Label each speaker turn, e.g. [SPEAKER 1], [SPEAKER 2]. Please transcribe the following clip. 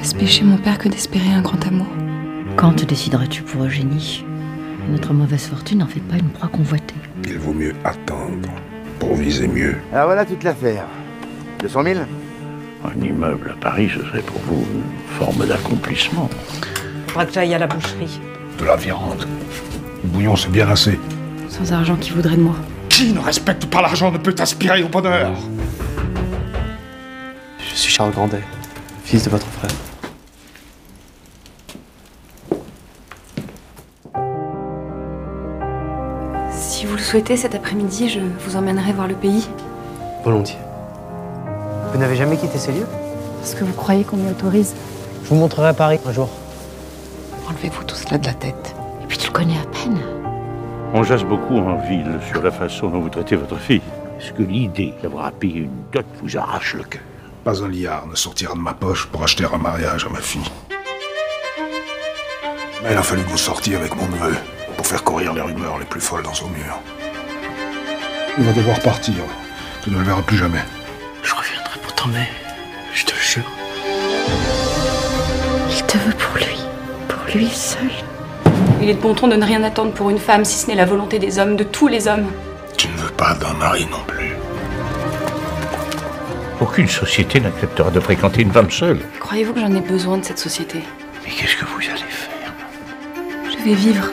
[SPEAKER 1] Est-ce pécher mon père que d'espérer un grand amour
[SPEAKER 2] Quand te décideras-tu pour Eugénie? Notre mauvaise fortune n'en fait pas une proie convoitée.
[SPEAKER 3] Il vaut mieux attendre pour viser mieux.
[SPEAKER 4] Alors voilà toute l'affaire. 200 000
[SPEAKER 5] Un immeuble à Paris, ce serait pour vous une forme d'accomplissement.
[SPEAKER 6] Faudra que j'aille à la boucherie.
[SPEAKER 3] De la viande. Le bouillon, c'est bien assez.
[SPEAKER 1] Sans argent, qui voudrait de moi
[SPEAKER 3] Qui ne respecte pas l'argent ne peut aspirer au bonheur
[SPEAKER 7] suis Charles Grandet, fils de votre frère.
[SPEAKER 1] Si vous le souhaitez, cet après-midi, je vous emmènerai voir le pays.
[SPEAKER 7] Volontiers. Vous n'avez jamais quitté ces lieux?
[SPEAKER 1] Est-ce que vous croyez qu'on m'y autorise
[SPEAKER 7] Je vous montrerai Paris un jour.
[SPEAKER 1] Enlevez-vous tout cela de la tête. Et puis tu le connais à peine.
[SPEAKER 5] On jase beaucoup en ville sur la façon dont vous traitez votre fille. Est-ce que l'idée d'avoir à payer une dot vous arrache le cœur
[SPEAKER 3] Pas un liard ne sortira de ma poche pour acheter un mariage à ma fille. Mais il a fallu que vous sortiez avec mon neveu pour faire courir les rumeurs les plus folles dans Saumur. Il va devoir partir. Tu ne le verras plus jamais.
[SPEAKER 7] Je reviendrai pour t'emmener, je te le jure.
[SPEAKER 2] Il te veut pour lui, pour lui seul.
[SPEAKER 1] Il est de bon ton de ne rien attendre pour une femme, si ce n'est la volonté des hommes, de tous les hommes.
[SPEAKER 3] Tu ne veux pas d'un mari non plus.
[SPEAKER 5] Aucune société n'acceptera de fréquenter une femme seule.
[SPEAKER 1] Croyez-vous que j'en ai besoin de cette société?
[SPEAKER 5] Mais qu'est-ce que vous allez faire?
[SPEAKER 1] Je vais vivre